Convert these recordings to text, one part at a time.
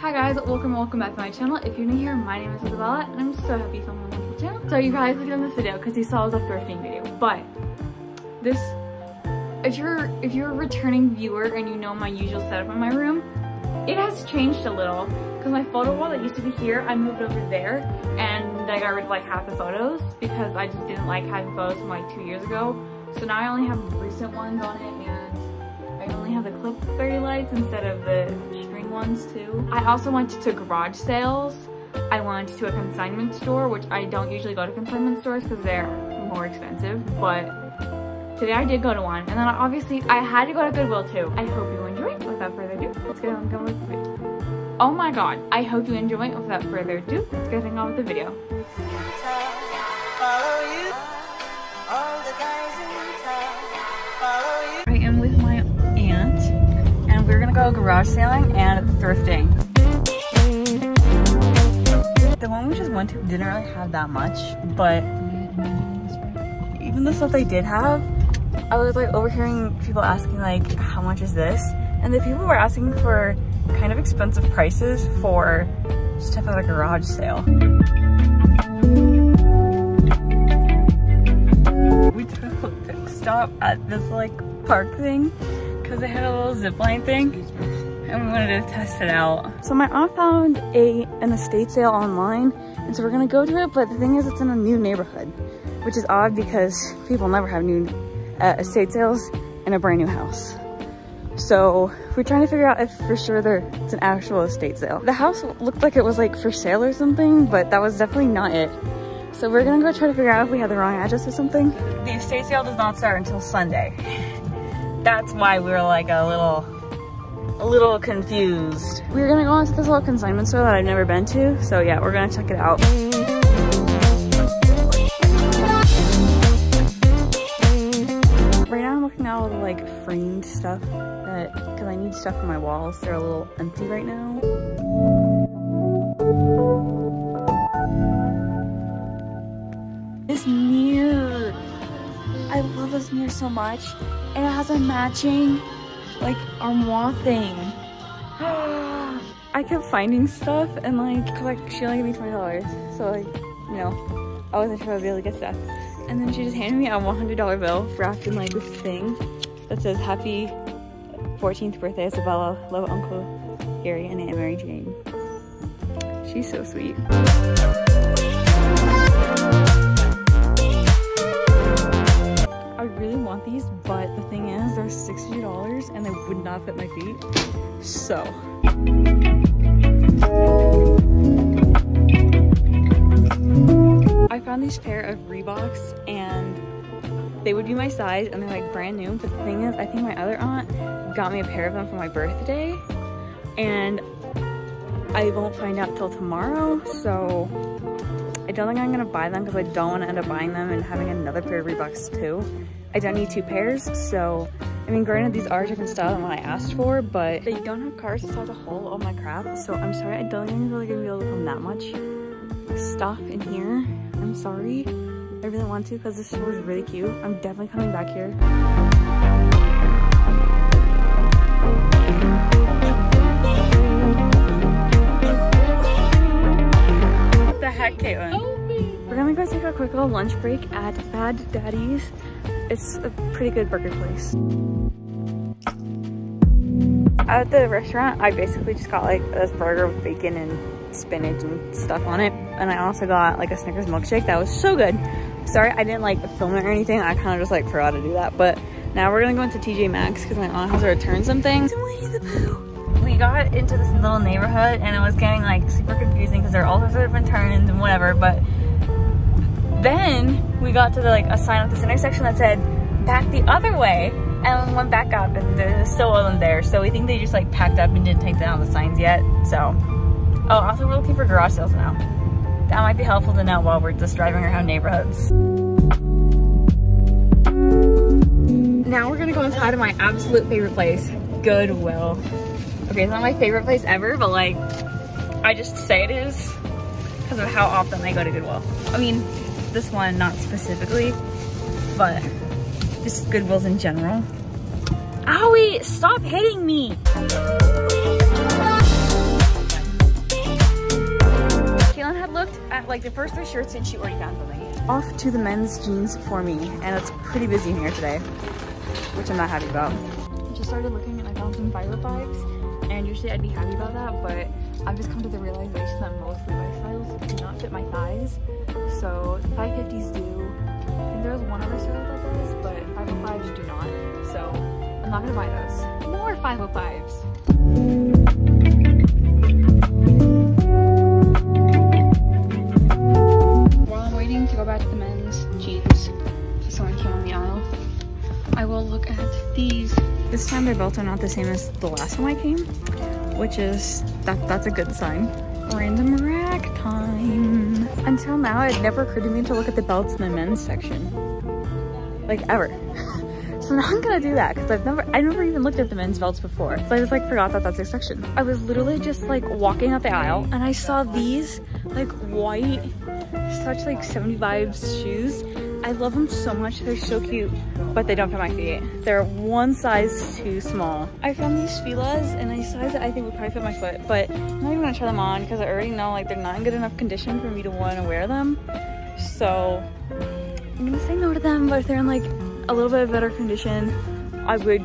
Hi guys, welcome welcome back to my channel. If you're new here, my name is Isabella and I'm so happy you found my channel. So you probably clicked on this video because you saw it was a thrifting video, but this, if you're, if you're a returning viewer and you know my usual setup in my room, it has changed a little because my photo wall that used to be here, I moved over there and I got rid of like half the photos because I just didn't like having photos from like two years ago. So now I only have recent ones on it and I only have the clip fairy lights instead of the string ones too. I also went to garage sales. I went to a consignment store, which I don't usually go to consignment stores because they're more expensive, but today I did go to one. And then obviously I had to go to Goodwill too. I hope you enjoy it. Without further ado, let's get on with the video. Oh my god, I hope you enjoy it. Without further ado, let's get on with the video. Go garage sailing and thrifting. The one we just went to didn't really have that much, but even the stuff they did have, I was like overhearing people asking like, how much is this? And the people were asking for kind of expensive prices for stuff at a garage sale. We took a quick stop at this like park thing because they had a little zip line thing and we wanted to test it out. So my aunt found a an estate sale online and so we're gonna go to it but the thing is it's in a new neighborhood which is odd because people never have new uh, estate sales in a brand new house. So we're trying to figure out if for sure there it's an actual estate sale. The house looked like it was like for sale or something but that was definitely not it. So we're gonna go try to figure out if we had the wrong address or something. The estate sale does not start until Sunday. That's why we were like a little, a little confused. We are gonna go into this little consignment store that I've never been to. So yeah, we're gonna check it out. Right now I'm looking at all the like framed stuff that, cause I need stuff for my walls. They're a little empty right now. So much. And it has a matching like armoire thing. I kept finding stuff and like, cause like she only gave me $20. So like, you know, I wasn't sure I'd be able to get stuff. And then she just handed me a $100 bill wrapped in like this thing that says happy 14th birthday Isabella, love Uncle Harry and Aunt Mary Jane. She's so sweet. Want these, but the thing is, they're $60 and they would not fit my feet. So. I found these pair of Reeboks and they would be my size and they're like brand new. But the thing is, I think my other aunt got me a pair of them for my birthday and I won't find out till tomorrow. So I don't think I'm gonna buy them because I don't want to end up buying them and having another pair of Reeboks too. I don't need two pairs, so I mean, granted, these are different style than what I asked for, but they don't have cars to size a hole on my crap, so I'm sorry, I don't think I'm really gonna be able to put that much stuff in here. I'm sorry. I really want to because this store is really cute. I'm definitely coming back here. Quick little lunch break at Bad Daddy's. It's a pretty good burger place. At the restaurant, I basically just got like this burger with bacon and spinach and stuff on it. And I also got like a Snickers milkshake that was so good. Sorry, I didn't like film it or anything. I kind of just like forgot to do that. But now we're gonna go into TJ Maxx because my aunt has to return some things. We got into this little neighborhood and it was getting like super confusing because there are all sorts of different turns and whatever. But then we got to the, like a sign at this intersection that said back the other way and went back up and it still wasn't there. So we think they just like packed up and didn't take down the signs yet. So, oh, also we're looking for garage sales now. That might be helpful to know while we're just driving around neighborhoods. Now we're gonna go inside of my absolute favorite place, Goodwill. Okay, it's not my favorite place ever, but like, I just say it is because of how often I go to Goodwill. I mean, this one, not specifically, but just Goodwills in general. Owie, stop hitting me. Kaylin had looked at like the first three shirts and she already found something. Off to the men's jeans for me, and it's pretty busy in here today, which I'm not happy about. I just started looking and I found some violet vibes and usually I'd be happy about that, but I've just come to the realization that most Levi styles do not fit my thighs. So 550s do. And there's one other style that does, but 505s do not. So I'm not gonna buy those. More 505s. While I'm waiting to go back to the men's jeans, someone came on the aisle, I will look at these. This time their belts are not the same as the last time I came, which is, that that's a good sign. Random rack time. Until now, it never occurred to me to look at the belts in the men's section. Like ever. So now I'm gonna do that because I've never, I never even looked at the men's belts before. So I just like forgot that that's their section. I was literally just like walking up the aisle and I saw these like white, such like 70 vibes shoes. I love them so much. They're so cute, but they don't fit my feet. They're one size too small. I found these Filas and a size that I think would probably fit my foot, but I'm not even gonna try them on because I already know like they're not in good enough condition for me to want to wear them. So I'm gonna say no to them, but if they're in like a little bit of better condition, I would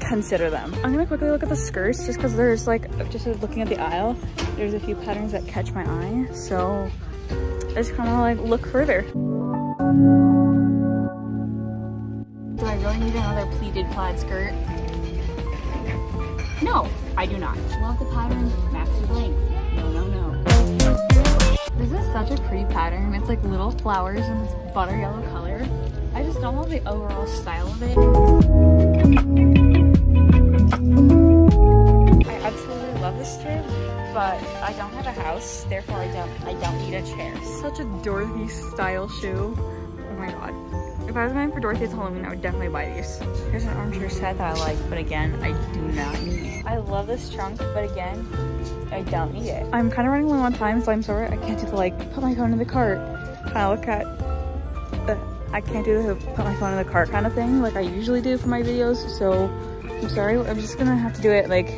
consider them. I'm gonna quickly look at the skirts just because there's like, just looking at the aisle, there's a few patterns that catch my eye. So I just kind of like look further. Pleated plaid skirt? No, I do not. Love the pattern, maxi length. No, no, no. This is such a pretty pattern. It's like little flowers in this butter yellow color. I just don't love the overall style of it. I absolutely love this trip, but I don't have a house, therefore I don't I don't need a chair. Such a Dorothy style shoe. Oh my god. If I was going for Dorothy's Halloween, I would definitely buy these. Here's an armchair set that I like, but again, I do not need. I love this trunk, but again, I don't need it. I'm kind of running low on time, so I'm sorry I can't do the like, put my phone in the cart. Kind of look at the, I can't do the put my phone in the cart kind of thing like I usually do for my videos, so I'm sorry. I'm just gonna have to do it like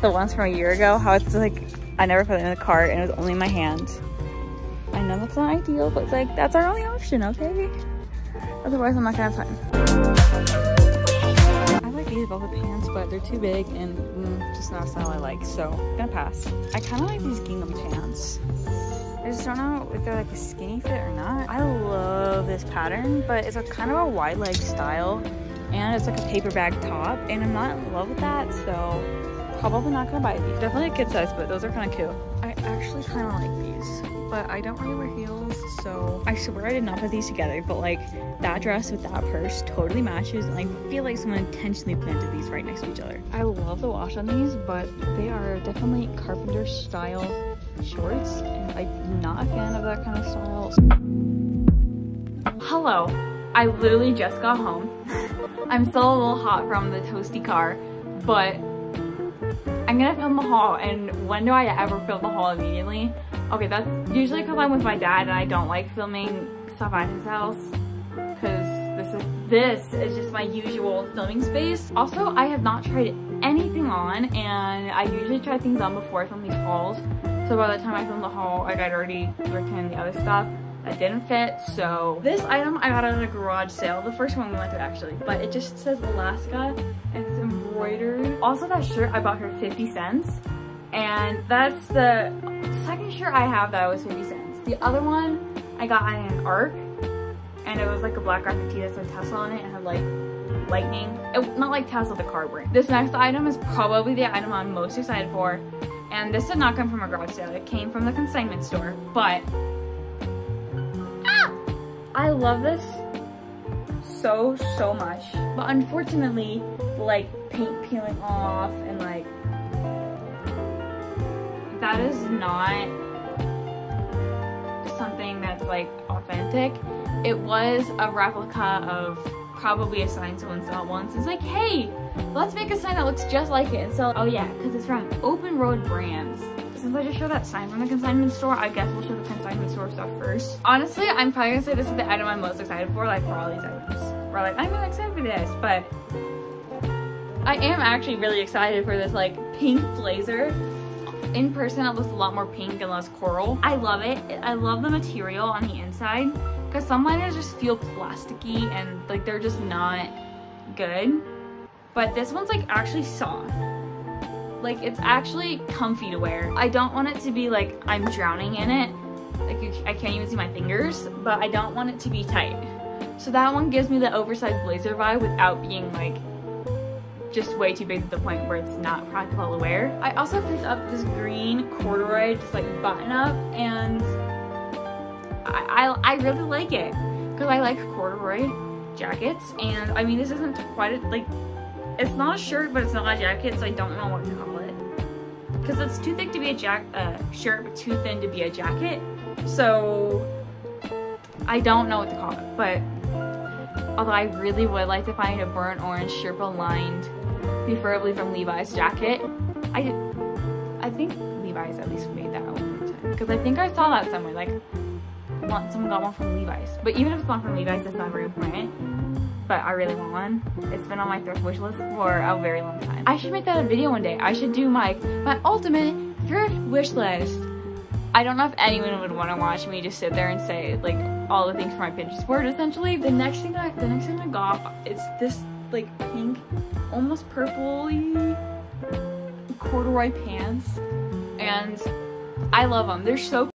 the ones from a year ago, how it's like, I never put it in the cart and it was only my hand. I know that's not ideal, but it's like, that's our only option, okay? Otherwise, I'm not gonna have time. I like these velvet pants, but they're too big and mm, just not a style I like, so I'm gonna pass. I kind of like these gingham pants. I just don't know if they're like a skinny fit or not. I love this pattern, but it's a kind of a wide leg style and it's like a paper bag top and I'm not in love with that, so probably not gonna buy these. Definitely a kid size, but those are kind of cute. I actually kind of like these, but I don't really wear heels, so I swear I did not put these together, but like that dress with that purse totally matches and I feel like someone intentionally planted these right next to each other. I love the wash on these, but they are definitely carpenter style shorts and I'm not a fan of that kind of style. Hello, I literally just got home. I'm still a little hot from the toasty car, but I'm gonna film the haul and when do I ever film the haul immediately? Okay, that's usually because I'm with my dad and I don't like filming stuff at his house because this is this is just my usual filming space. Also, I have not tried anything on and I usually try things on before I film these hauls. So by the time I film the haul, like I'd already returned the other stuff that didn't fit. So this item I got at a garage sale, the first one we went to actually, but it just says Alaska and it's embroidered. Also that shirt I bought her 50 cents and that's the second shirt I have that was 50 cents. The other one I got at an ARC and it was like a black graphic tee that said Tesla on it and had like lightning. It, not like Tesla, the car brand. This next item is probably the item I'm most excited for and this did not come from a garage sale. It came from the consignment store, but ah! I love this so, so much. But unfortunately, like paint peeling off and like, that is not something that's like authentic. It was a replica of probably a sign someone saw once. It's like, hey, let's make a sign that looks just like it and sell Oh yeah, because it's from Open Road Brands. Since I just showed that sign from the consignment store, I guess we'll show the consignment store stuff first. Honestly, I'm probably gonna say this is the item I'm most excited for, like for all these items. We're like, I'm really excited for this, but I am actually really excited for this like pink blazer. In person it looks a lot more pink and less coral. I love it. I love the material on the inside because some liners just feel plasticky and like they're just not good. But this one's like actually soft. Like it's actually comfy to wear. I don't want it to be like I'm drowning in it. Like I can't even see my fingers, but I don't want it to be tight. So that one gives me the oversized blazer vibe without being like just way too big to the point where it's not practical to wear. I also picked up this green corduroy just like button up and I, I, I really like it because I like corduroy jackets and I mean this isn't quite a, like it's not a shirt but it's not a jacket so I don't know what to call it because it's too thick to be a jack uh, shirt but too thin to be a jacket so I don't know what to call it but although I really would like to find a burnt orange Sherpa lined preferably from Levi's jacket I I think Levi's at least made that one because I think I saw that somewhere like want someone got one from Levi's. But even if it's not from Levi's, it's not very important. But I really want one. It's been on my thrift wish list for a very long time. I should make that a video one day. I should do my my ultimate thrift wish list. I don't know if anyone would want to watch me just sit there and say like all the things for my Pinterest board essentially. The next thing I the next thing I got is this like pink, almost purpley corduroy pants. And I love them. They're so